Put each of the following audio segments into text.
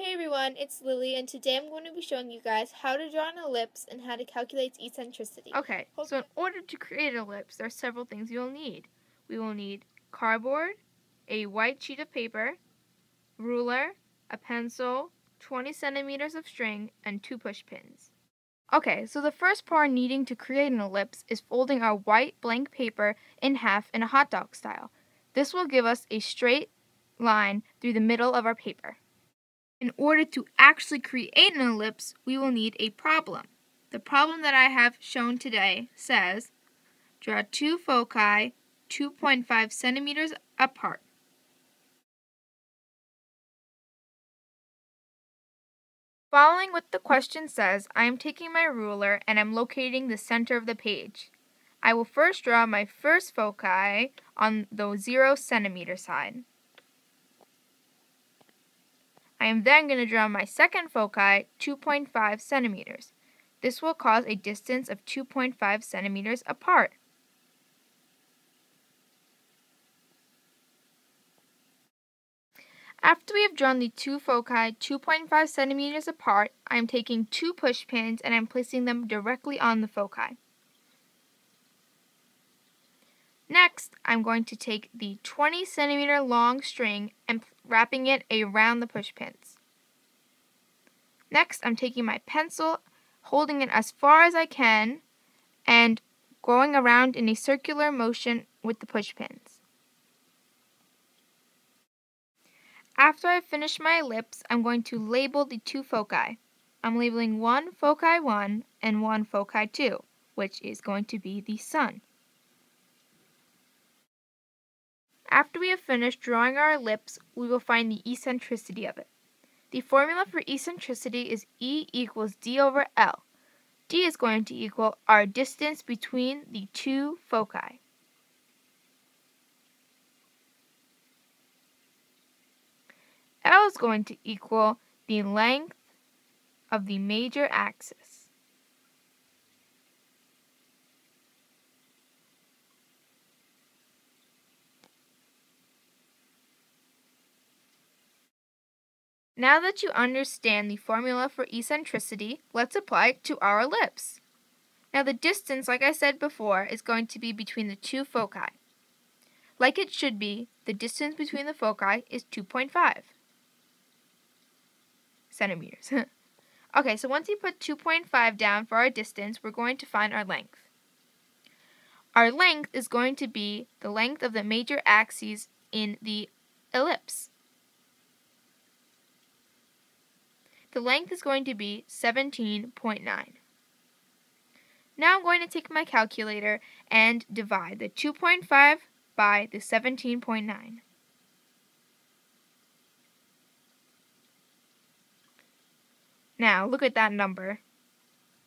Hey everyone, it's Lily and today I'm going to be showing you guys how to draw an ellipse and how to calculate its eccentricity. Okay, so in order to create an ellipse, there are several things you'll need. We will need cardboard, a white sheet of paper, ruler, a pencil, 20 centimeters of string, and two push pins. Okay, so the first part needing to create an ellipse is folding our white blank paper in half in a hot dog style. This will give us a straight line through the middle of our paper. In order to actually create an ellipse, we will need a problem. The problem that I have shown today says, draw two foci 2.5 centimeters apart. Following what the question says, I am taking my ruler and I'm locating the center of the page. I will first draw my first foci on the 0 centimeter side. I am then going to draw my second foci 2.5 centimeters. This will cause a distance of 2.5 centimeters apart. After we have drawn the two foci 2.5 centimeters apart, I am taking two push pins and I'm placing them directly on the foci. Next, I'm going to take the 20 centimeter long string and wrapping it around the push pins. Next, I'm taking my pencil, holding it as far as I can, and going around in a circular motion with the push pins. After I finish my ellipse, I'm going to label the two foci. I'm labeling one foci 1 and one foci 2, which is going to be the sun. After we have finished drawing our ellipse, we will find the eccentricity of it. The formula for eccentricity is E equals D over L. D is going to equal our distance between the two foci. L is going to equal the length of the major axis. Now that you understand the formula for eccentricity, let's apply it to our ellipse. Now the distance, like I said before, is going to be between the two foci. Like it should be, the distance between the foci is 2.5 centimeters. okay, so once you put 2.5 down for our distance, we're going to find our length. Our length is going to be the length of the major axes in the ellipse. The length is going to be 17.9. Now I'm going to take my calculator and divide the 2.5 by the 17.9. Now, look at that number.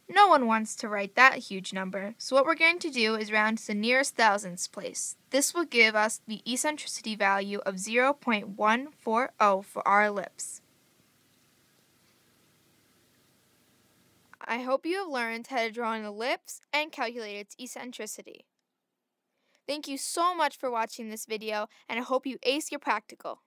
No one wants to write that huge number, so what we're going to do is round to the nearest thousandths place. This will give us the eccentricity value of 0.140 for our ellipse. I hope you have learned how to draw an ellipse and calculate its eccentricity. Thank you so much for watching this video, and I hope you ace your practical.